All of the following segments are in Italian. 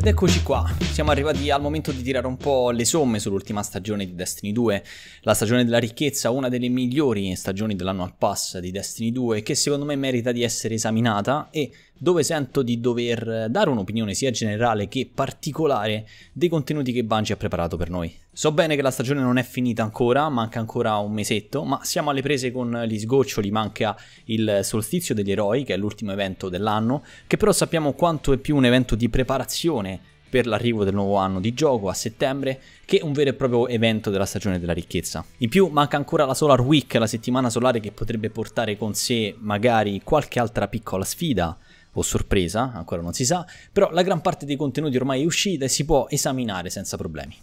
Ed eccoci qua, siamo arrivati al momento di tirare un po' le somme sull'ultima stagione di Destiny 2, la stagione della ricchezza, una delle migliori stagioni dell'anno al pass di Destiny 2 che secondo me merita di essere esaminata. E dove sento di dover dare un'opinione sia generale che particolare dei contenuti che Bungie ha preparato per noi. So bene che la stagione non è finita ancora, manca ancora un mesetto, ma siamo alle prese con gli sgoccioli, manca il solstizio degli eroi, che è l'ultimo evento dell'anno, che però sappiamo quanto è più un evento di preparazione per l'arrivo del nuovo anno di gioco a settembre che un vero e proprio evento della stagione della ricchezza. In più manca ancora la Solar Week, la settimana solare che potrebbe portare con sé magari qualche altra piccola sfida o sorpresa, ancora non si sa, però la gran parte dei contenuti ormai è uscita e si può esaminare senza problemi.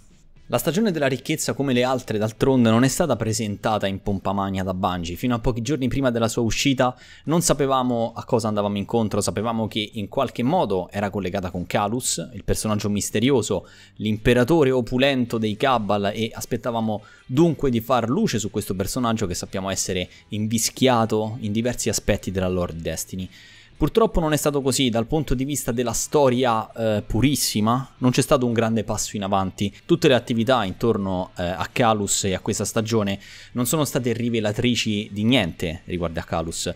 La stagione della ricchezza, come le altre d'altronde, non è stata presentata in pompa magna da Bungie. Fino a pochi giorni prima della sua uscita non sapevamo a cosa andavamo incontro, sapevamo che in qualche modo era collegata con Calus, il personaggio misterioso, l'imperatore opulento dei Cabal e aspettavamo dunque di far luce su questo personaggio che sappiamo essere invischiato in diversi aspetti della lore di Destiny. Purtroppo non è stato così dal punto di vista della storia eh, purissima, non c'è stato un grande passo in avanti. Tutte le attività intorno eh, a Calus e a questa stagione non sono state rivelatrici di niente riguardo a Calus,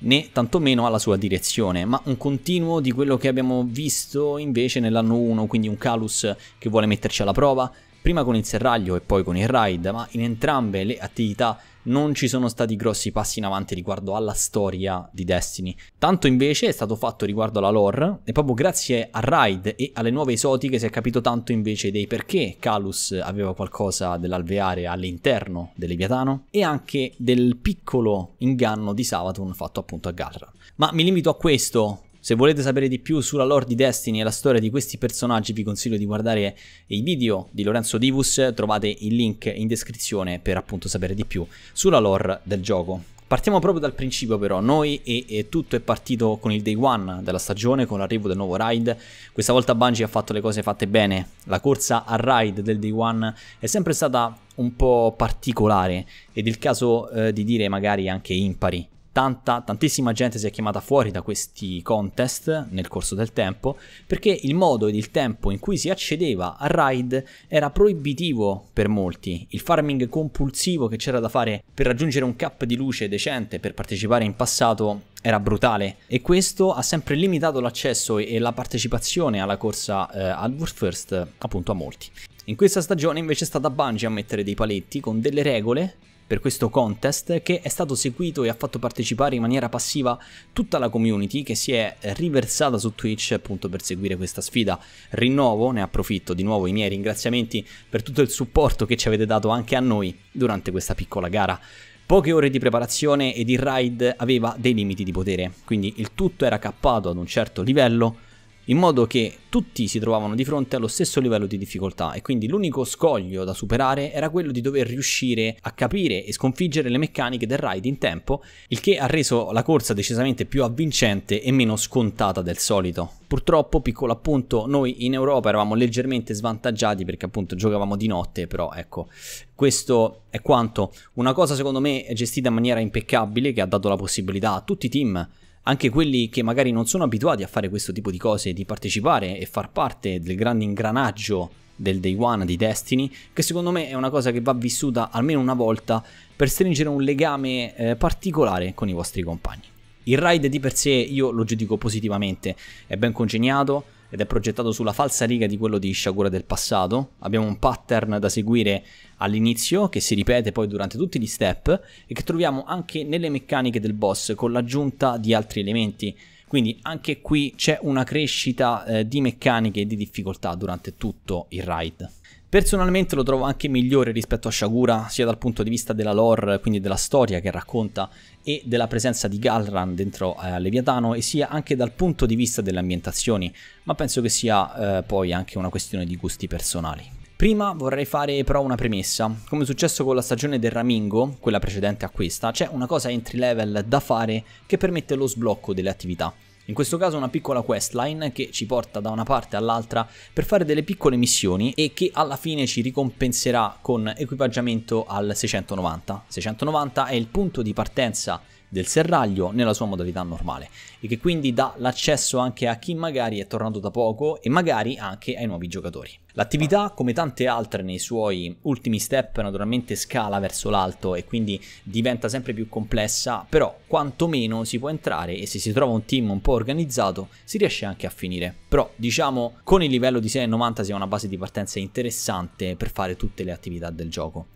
né tantomeno alla sua direzione, ma un continuo di quello che abbiamo visto invece nell'anno 1, quindi un Calus che vuole metterci alla prova, prima con il serraglio e poi con il raid, ma in entrambe le attività non ci sono stati grossi passi in avanti riguardo alla storia di Destiny. Tanto invece è stato fatto riguardo alla lore e proprio grazie a Raid e alle nuove esotiche si è capito tanto invece dei perché Calus aveva qualcosa dell'alveare all'interno del Leviatano e anche del piccolo inganno di Savatun fatto appunto a Galra. Ma mi limito a questo, se volete sapere di più sulla lore di Destiny e la storia di questi personaggi vi consiglio di guardare i video di Lorenzo Divus, trovate il link in descrizione per appunto sapere di più sulla lore del gioco. Partiamo proprio dal principio però, noi e, e, tutto è partito con il day one della stagione, con l'arrivo del nuovo raid, questa volta Bungie ha fatto le cose fatte bene, la corsa a raid del day one è sempre stata un po' particolare ed il caso eh, di dire magari anche impari, Tanta, tantissima gente si è chiamata fuori da questi contest nel corso del tempo perché il modo ed il tempo in cui si accedeva a raid era proibitivo per molti. Il farming compulsivo che c'era da fare per raggiungere un cap di luce decente per partecipare in passato era brutale e questo ha sempre limitato l'accesso e la partecipazione alla corsa eh, World First appunto a molti. In questa stagione invece è stata Bungie a mettere dei paletti con delle regole per questo contest che è stato seguito e ha fatto partecipare in maniera passiva tutta la community che si è riversata su Twitch appunto per seguire questa sfida. Rinnovo, ne approfitto di nuovo i miei ringraziamenti per tutto il supporto che ci avete dato anche a noi durante questa piccola gara. Poche ore di preparazione ed il raid aveva dei limiti di potere, quindi il tutto era cappato ad un certo livello in modo che tutti si trovavano di fronte allo stesso livello di difficoltà e quindi l'unico scoglio da superare era quello di dover riuscire a capire e sconfiggere le meccaniche del ride in tempo, il che ha reso la corsa decisamente più avvincente e meno scontata del solito. Purtroppo, piccolo appunto, noi in Europa eravamo leggermente svantaggiati perché appunto giocavamo di notte, però ecco, questo è quanto. Una cosa secondo me gestita in maniera impeccabile che ha dato la possibilità a tutti i team anche quelli che magari non sono abituati a fare questo tipo di cose, di partecipare e far parte del grande ingranaggio del day one di Destiny, che secondo me è una cosa che va vissuta almeno una volta per stringere un legame eh, particolare con i vostri compagni. Il raid di per sé io lo giudico positivamente, è ben congegnato, ed è progettato sulla falsa riga di quello di Shagura del passato. Abbiamo un pattern da seguire all'inizio che si ripete poi durante tutti gli step e che troviamo anche nelle meccaniche del boss con l'aggiunta di altri elementi. Quindi anche qui c'è una crescita eh, di meccaniche e di difficoltà durante tutto il ride. Personalmente lo trovo anche migliore rispetto a Shagura, sia dal punto di vista della lore, quindi della storia che racconta, e della presenza di Galran dentro eh, Leviatano, e sia anche dal punto di vista delle ambientazioni, ma penso che sia eh, poi anche una questione di gusti personali. Prima vorrei fare però una premessa, come è successo con la stagione del Ramingo, quella precedente a questa, c'è una cosa entry level da fare che permette lo sblocco delle attività. In questo caso una piccola questline che ci porta da una parte all'altra per fare delle piccole missioni e che alla fine ci ricompenserà con equipaggiamento al 690. 690 è il punto di partenza del serraglio nella sua modalità normale e che quindi dà l'accesso anche a chi magari è tornato da poco e magari anche ai nuovi giocatori. L'attività, come tante altre nei suoi ultimi step, naturalmente scala verso l'alto e quindi diventa sempre più complessa, però quantomeno si può entrare e se si trova un team un po' organizzato si riesce anche a finire. Però diciamo con il livello di 6,90 sia una base di partenza interessante per fare tutte le attività del gioco.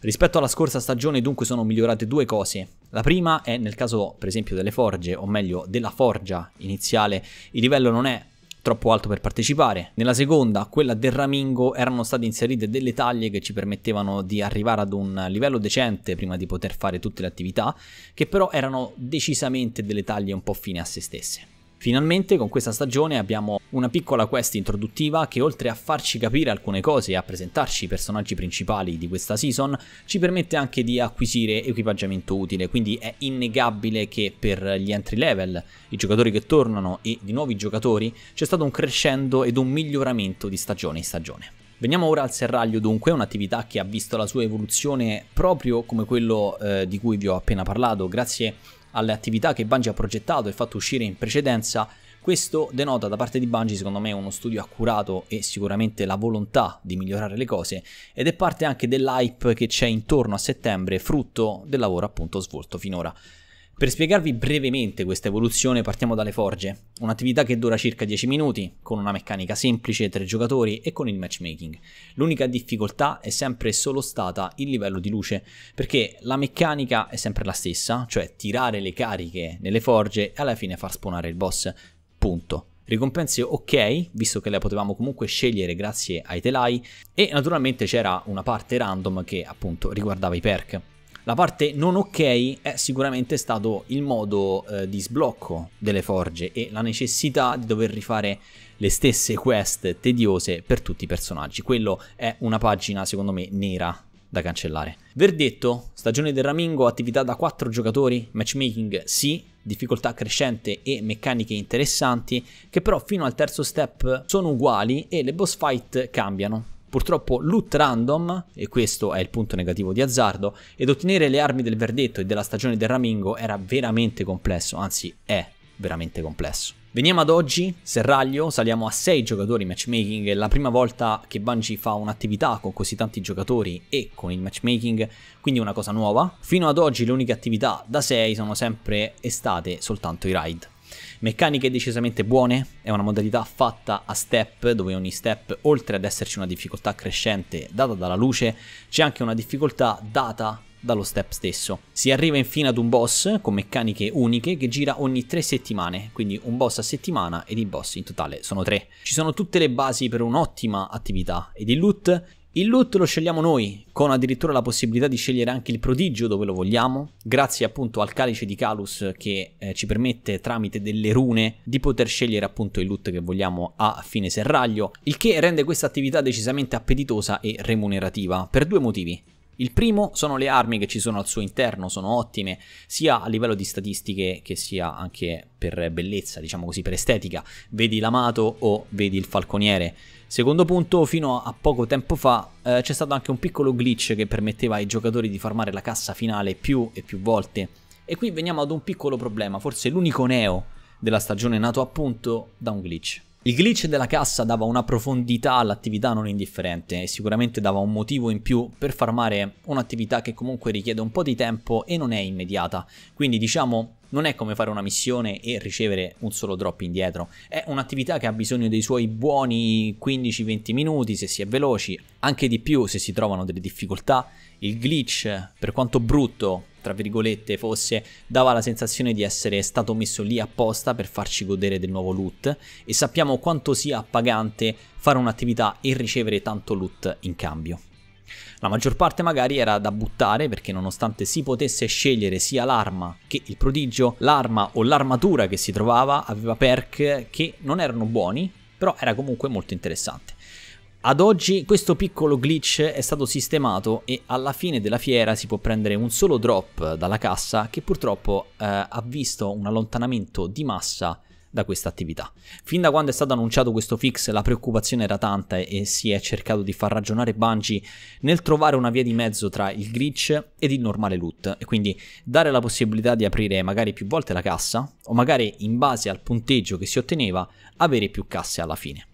Rispetto alla scorsa stagione dunque sono migliorate due cose. La prima è nel caso per esempio delle forge, o meglio della forgia iniziale, il livello non è troppo alto per partecipare. Nella seconda, quella del Ramingo, erano state inserite delle taglie che ci permettevano di arrivare ad un livello decente prima di poter fare tutte le attività, che però erano decisamente delle taglie un po' fine a se stesse. Finalmente con questa stagione abbiamo una piccola quest introduttiva che oltre a farci capire alcune cose e a presentarci i personaggi principali di questa season, ci permette anche di acquisire equipaggiamento utile, quindi è innegabile che per gli entry level, i giocatori che tornano e di nuovi giocatori, c'è stato un crescendo ed un miglioramento di stagione in stagione. Veniamo ora al serraglio dunque, un'attività che ha visto la sua evoluzione proprio come quello eh, di cui vi ho appena parlato, grazie alle attività che Bungie ha progettato e fatto uscire in precedenza, questo denota da parte di Bungie secondo me uno studio accurato e sicuramente la volontà di migliorare le cose ed è parte anche dell'hype che c'è intorno a settembre frutto del lavoro appunto svolto finora. Per spiegarvi brevemente questa evoluzione partiamo dalle forge, un'attività che dura circa 10 minuti, con una meccanica semplice, tre giocatori e con il matchmaking. L'unica difficoltà è sempre solo stata il livello di luce, perché la meccanica è sempre la stessa, cioè tirare le cariche nelle forge e alla fine far spawnare il boss, punto. Ricompense ok, visto che le potevamo comunque scegliere grazie ai telai, e naturalmente c'era una parte random che appunto riguardava i perk. La parte non ok è sicuramente stato il modo eh, di sblocco delle forge e la necessità di dover rifare le stesse quest tediose per tutti i personaggi. Quello è una pagina secondo me nera da cancellare. Verdetto, stagione del Ramingo, attività da 4 giocatori, matchmaking sì, difficoltà crescente e meccaniche interessanti, che però fino al terzo step sono uguali e le boss fight cambiano. Purtroppo loot random, e questo è il punto negativo di azzardo, ed ottenere le armi del verdetto e della stagione del Ramingo era veramente complesso, anzi è veramente complesso. Veniamo ad oggi, Serraglio, saliamo a 6 giocatori matchmaking, è la prima volta che Bungie fa un'attività con così tanti giocatori e con il matchmaking, quindi una cosa nuova. Fino ad oggi le uniche attività da 6 sono sempre state soltanto i raid. Meccaniche decisamente buone, è una modalità fatta a step, dove ogni step, oltre ad esserci una difficoltà crescente data dalla luce, c'è anche una difficoltà data dallo step stesso. Si arriva infine ad un boss con meccaniche uniche che gira ogni 3 settimane, quindi un boss a settimana ed i boss in totale sono 3. Ci sono tutte le basi per un'ottima attività ed il loot il loot lo scegliamo noi, con addirittura la possibilità di scegliere anche il prodigio dove lo vogliamo, grazie appunto al calice di Calus che eh, ci permette tramite delle rune di poter scegliere appunto il loot che vogliamo a fine serraglio, il che rende questa attività decisamente appetitosa e remunerativa per due motivi. Il primo sono le armi che ci sono al suo interno, sono ottime sia a livello di statistiche che sia anche per bellezza, diciamo così, per estetica. Vedi l'amato o vedi il falconiere. Secondo punto, fino a poco tempo fa eh, c'è stato anche un piccolo glitch che permetteva ai giocatori di farmare la cassa finale più e più volte. E qui veniamo ad un piccolo problema, forse l'unico neo della stagione nato appunto da un glitch. Il glitch della cassa dava una profondità all'attività non indifferente e sicuramente dava un motivo in più per farmare un'attività che comunque richiede un po' di tempo e non è immediata. Quindi diciamo non è come fare una missione e ricevere un solo drop indietro, è un'attività che ha bisogno dei suoi buoni 15-20 minuti se si è veloci, anche di più se si trovano delle difficoltà. Il glitch, per quanto brutto, tra virgolette, fosse, dava la sensazione di essere stato messo lì apposta per farci godere del nuovo loot e sappiamo quanto sia appagante fare un'attività e ricevere tanto loot in cambio. La maggior parte magari era da buttare perché nonostante si potesse scegliere sia l'arma che il prodigio, l'arma o l'armatura che si trovava aveva perk che non erano buoni, però era comunque molto interessante. Ad oggi questo piccolo glitch è stato sistemato e alla fine della fiera si può prendere un solo drop dalla cassa che purtroppo eh, ha visto un allontanamento di massa da questa attività. Fin da quando è stato annunciato questo fix la preoccupazione era tanta e si è cercato di far ragionare Bungie nel trovare una via di mezzo tra il glitch ed il normale loot e quindi dare la possibilità di aprire magari più volte la cassa o magari in base al punteggio che si otteneva avere più casse alla fine.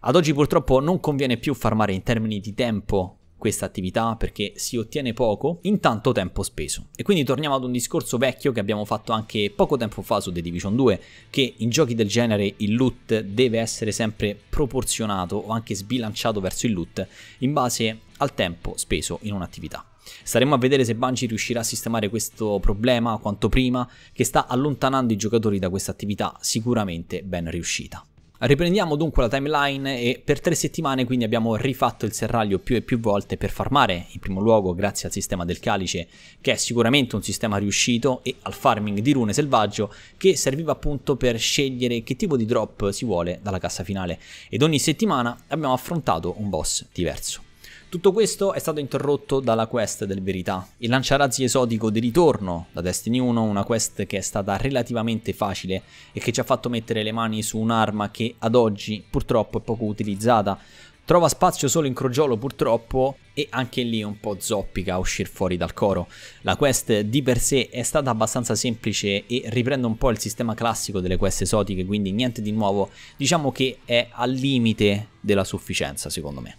Ad oggi purtroppo non conviene più farmare in termini di tempo questa attività perché si ottiene poco in tanto tempo speso. E quindi torniamo ad un discorso vecchio che abbiamo fatto anche poco tempo fa su The Division 2, che in giochi del genere il loot deve essere sempre proporzionato o anche sbilanciato verso il loot in base al tempo speso in un'attività. Staremo a vedere se Bungie riuscirà a sistemare questo problema quanto prima, che sta allontanando i giocatori da questa attività sicuramente ben riuscita. Riprendiamo dunque la timeline e per tre settimane quindi abbiamo rifatto il serraglio più e più volte per farmare, in primo luogo grazie al sistema del calice, che è sicuramente un sistema riuscito, e al farming di rune selvaggio, che serviva appunto per scegliere che tipo di drop si vuole dalla cassa finale, ed ogni settimana abbiamo affrontato un boss diverso. Tutto questo è stato interrotto dalla quest del Verità, il lanciarazzi esotico di ritorno da Destiny 1, una quest che è stata relativamente facile e che ci ha fatto mettere le mani su un'arma che ad oggi purtroppo è poco utilizzata, Trova spazio solo in crogiolo purtroppo e anche lì un po' zoppica a uscire fuori dal coro. La quest di per sé è stata abbastanza semplice e riprende un po' il sistema classico delle quest esotiche, quindi niente di nuovo, diciamo che è al limite della sufficienza secondo me.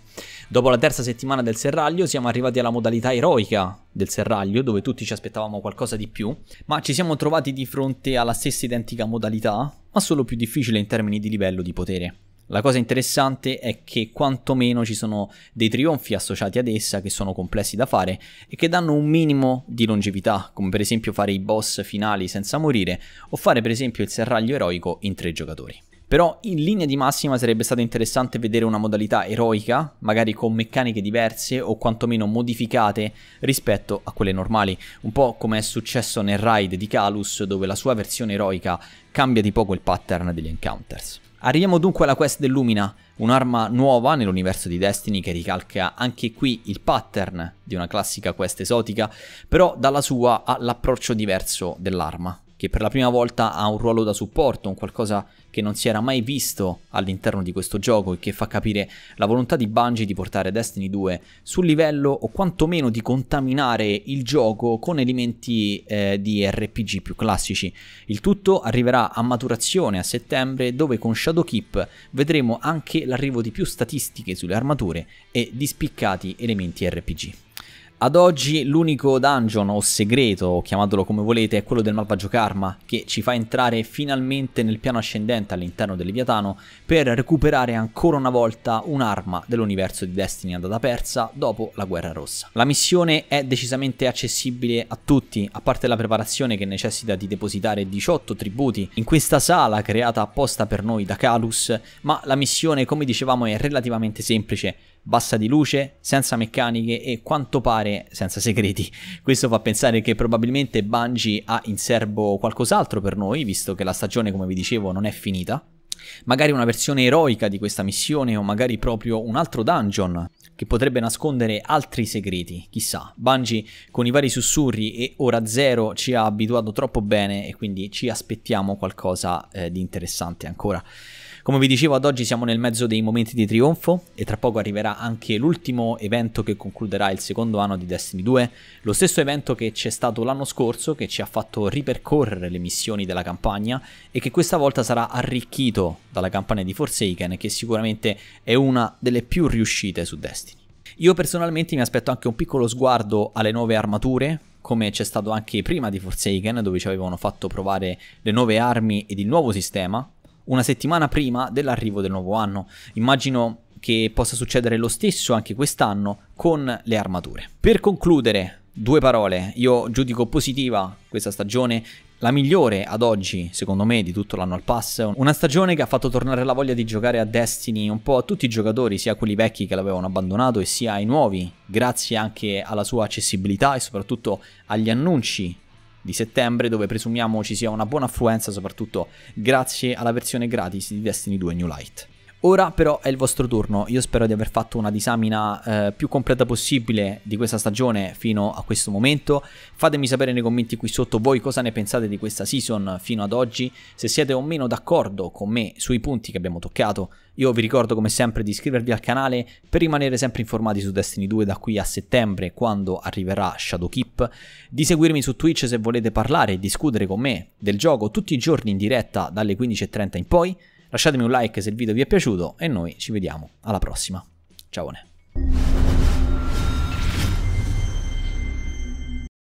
Dopo la terza settimana del serraglio siamo arrivati alla modalità eroica del serraglio, dove tutti ci aspettavamo qualcosa di più, ma ci siamo trovati di fronte alla stessa identica modalità, ma solo più difficile in termini di livello di potere. La cosa interessante è che quantomeno ci sono dei trionfi associati ad essa che sono complessi da fare e che danno un minimo di longevità, come per esempio fare i boss finali senza morire o fare per esempio il serraglio eroico in tre giocatori. Però in linea di massima sarebbe stato interessante vedere una modalità eroica, magari con meccaniche diverse o quantomeno modificate rispetto a quelle normali, un po' come è successo nel raid di Calus dove la sua versione eroica cambia di poco il pattern degli encounters. Arriviamo dunque alla quest dell'Umina, un'arma nuova nell'universo di Destiny che ricalca anche qui il pattern di una classica quest esotica, però dalla sua ha l'approccio diverso dell'arma che per la prima volta ha un ruolo da supporto, un qualcosa che non si era mai visto all'interno di questo gioco e che fa capire la volontà di Bungie di portare Destiny 2 sul livello o quantomeno di contaminare il gioco con elementi eh, di RPG più classici. Il tutto arriverà a maturazione a settembre dove con Shadowkeep vedremo anche l'arrivo di più statistiche sulle armature e di spiccati elementi RPG. Ad oggi l'unico dungeon o segreto, chiamatelo come volete, è quello del malvagio karma, che ci fa entrare finalmente nel piano ascendente all'interno del Leviatano per recuperare ancora una volta un'arma dell'universo di Destiny andata persa dopo la guerra rossa. La missione è decisamente accessibile a tutti, a parte la preparazione che necessita di depositare 18 tributi in questa sala creata apposta per noi da Calus, ma la missione come dicevamo è relativamente semplice, bassa di luce, senza meccaniche e quanto pare senza segreti. Questo fa pensare che probabilmente Bungie ha in serbo qualcos'altro per noi, visto che la stagione, come vi dicevo, non è finita. Magari una versione eroica di questa missione o magari proprio un altro dungeon che potrebbe nascondere altri segreti, chissà. Bungie con i vari sussurri e ora zero ci ha abituato troppo bene e quindi ci aspettiamo qualcosa eh, di interessante ancora. Come vi dicevo, ad oggi siamo nel mezzo dei momenti di trionfo e tra poco arriverà anche l'ultimo evento che concluderà il secondo anno di Destiny 2, lo stesso evento che c'è stato l'anno scorso che ci ha fatto ripercorrere le missioni della campagna e che questa volta sarà arricchito dalla campagna di Forsaken che sicuramente è una delle più riuscite su Destiny. Io personalmente mi aspetto anche un piccolo sguardo alle nuove armature, come c'è stato anche prima di Forsaken, dove ci avevano fatto provare le nuove armi ed il nuovo sistema, una settimana prima dell'arrivo del nuovo anno. Immagino che possa succedere lo stesso anche quest'anno con le armature. Per concludere, due parole, io giudico positiva questa stagione, la migliore ad oggi, secondo me, di tutto l'anno al pass. Una stagione che ha fatto tornare la voglia di giocare a Destiny un po' a tutti i giocatori, sia quelli vecchi che l'avevano abbandonato e sia ai nuovi, grazie anche alla sua accessibilità e soprattutto agli annunci di settembre dove presumiamo ci sia una buona affluenza soprattutto grazie alla versione gratis di Destiny 2 New Light. Ora però è il vostro turno, io spero di aver fatto una disamina eh, più completa possibile di questa stagione fino a questo momento, fatemi sapere nei commenti qui sotto voi cosa ne pensate di questa season fino ad oggi, se siete o meno d'accordo con me sui punti che abbiamo toccato, io vi ricordo come sempre di iscrivervi al canale per rimanere sempre informati su Destiny 2 da qui a settembre quando arriverà Shadowkeep, di seguirmi su Twitch se volete parlare e discutere con me del gioco tutti i giorni in diretta dalle 15.30 in poi, Lasciatemi un like se il video vi è piaciuto e noi ci vediamo alla prossima. Ciao!